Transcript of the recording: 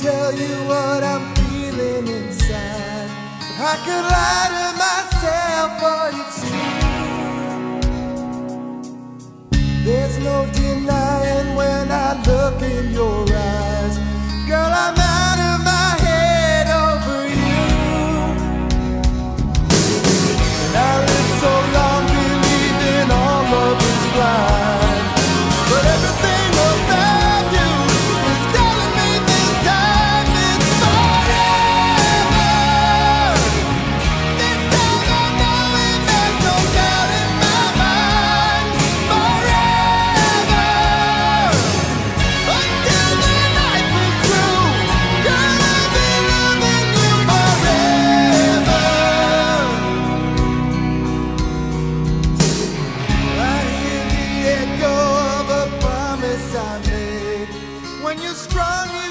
tell you what I'm feeling inside. I could lie to me. when you're strong.